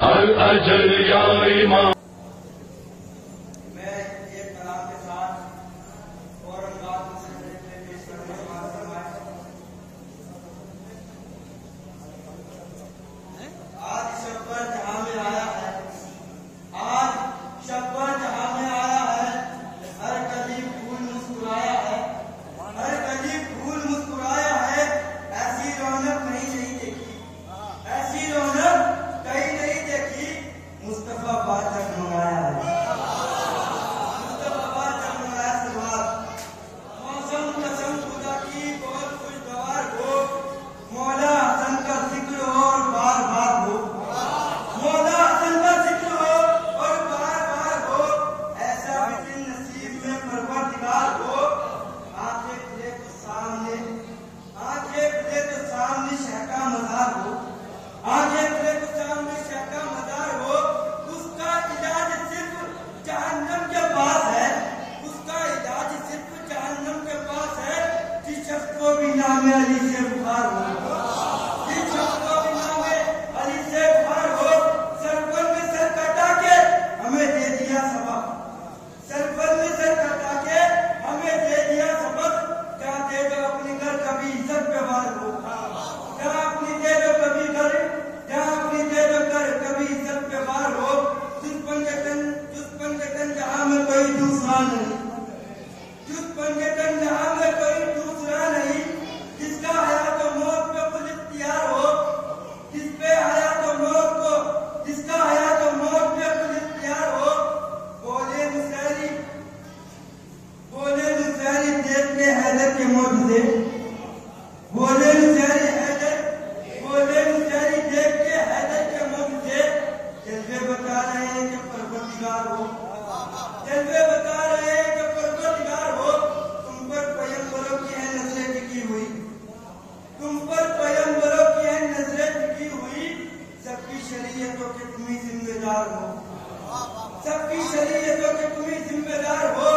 अजर या इमाम Con सबकी शरीयतों के तुम्हें जिम्मेदार हो।